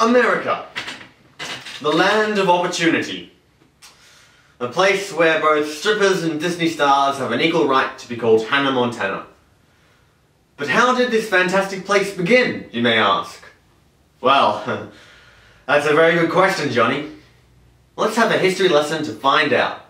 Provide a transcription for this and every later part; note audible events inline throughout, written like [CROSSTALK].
America, the land of opportunity. A place where both strippers and Disney stars have an equal right to be called Hannah Montana. But how did this fantastic place begin, you may ask? Well, [LAUGHS] that's a very good question, Johnny. Let's have a history lesson to find out.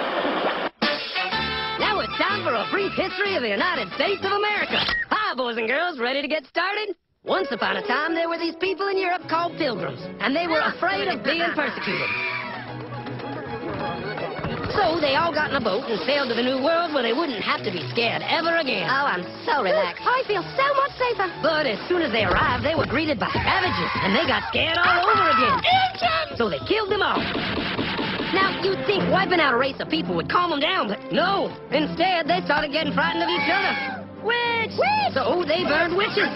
Now it's time for a brief history of the United States of America. Hi, boys and girls, ready to get started? Once upon a time, there were these people in Europe called pilgrims, and they were afraid of being persecuted. So they all got in a boat and sailed to the New World where they wouldn't have to be scared ever again. Oh, I'm so relaxed. I feel so much safer. But as soon as they arrived, they were greeted by savages, and they got scared all over again. Indians! So they killed them all. Now, you'd think wiping out a race of people would calm them down, but no. Instead, they started getting frightened of each other. Witch! Witch! So they burned witches.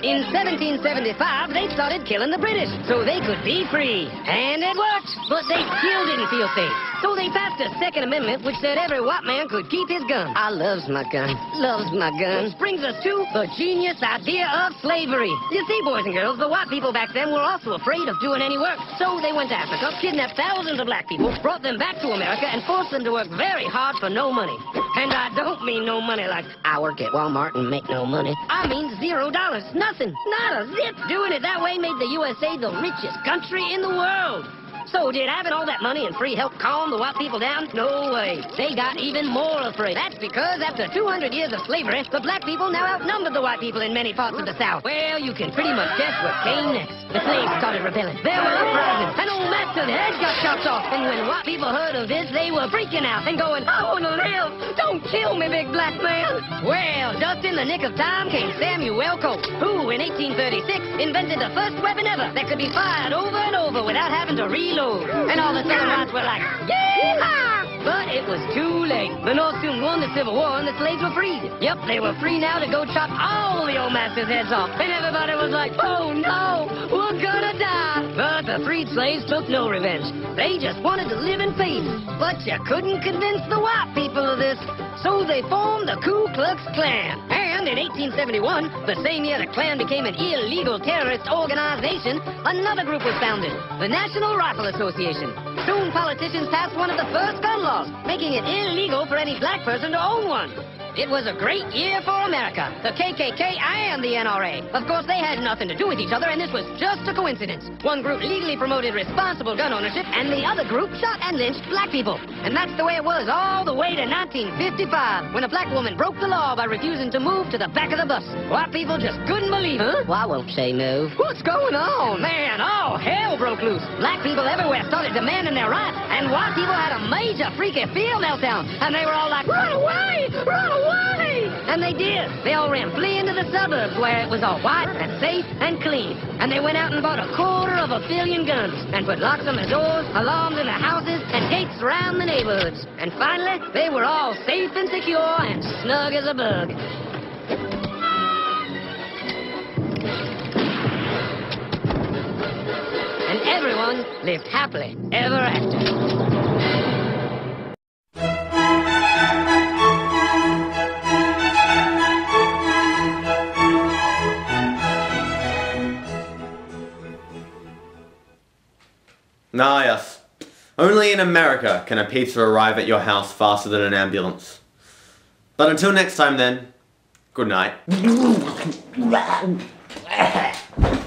In 1775, they started killing the British so they could be free. And it worked. But they still didn't feel safe. So they passed a Second Amendment which said every white man could keep his gun. I loves my gun. Loves my gun. Which brings us to the genius idea of slavery. You see, boys and girls, the white people back then were also afraid of doing any work. So they went to Africa, kidnapped thousands of black people, brought them back to America, and forced them to work very hard for no money. And I don't mean no money like I work at Walmart and make no money. I mean zero dollars. Nothing. Not a zip. Doing it that way made the USA the richest country in the world. So did having all that money and free help calm the white people down? No way. They got even more afraid. That's because after 200 years of slavery, the black people now outnumbered the white people in many parts of the South. Well, you can pretty much guess what came next. The slaves started rebelling. There were uprisings. An old master's head got chopped off. And when white people heard of this, they were freaking out and going, I want to live. Don't kill me, big black man. Well, just in the nick of time came Samuel Colt, who in 1836 invented the first weapon ever that could be fired over and over without having to reload. And all the southern were like, yeah! But it was too late. The North soon won the Civil War and the slaves were freed. Yep, they were free now to go chop all the old masters' heads off. And everybody was like, oh no, we're gonna die. But the freed slaves took no revenge. They just wanted to live in peace. But you couldn't convince the white people of this. So they formed the Ku Klux Klan. And in 1871, the same year the Klan became an illegal terrorist organization, another group was founded, the National Rifle Association. Soon politicians passed one of the first gun laws, making it illegal for any black person to own one. It was a great year for America, the KKK and the NRA. Of course, they had nothing to do with each other, and this was just a coincidence. One group legally promoted responsible gun ownership, and the other group shot and lynched black people. And that's the way it was all the way to 1955, when a black woman broke the law by refusing to move to the back of the bus. White people just couldn't believe it. Well, I won't say move. What's going on? Man, all hell broke loose. Black people everywhere started demanding their rights, and white people had a major freaky fear meltdown. And they were all like, run away! Run away! And they did. They all ran fleeing to the suburbs where it was all white and safe and clean. And they went out and bought a quarter of a billion guns and put locks on the doors, alarms in the houses, and gates around the neighborhoods. And finally, they were all safe and secure and snug as a bug. Everyone lived happily ever after. Ah, yes. Only in America can a pizza arrive at your house faster than an ambulance. But until next time then, good night. [LAUGHS]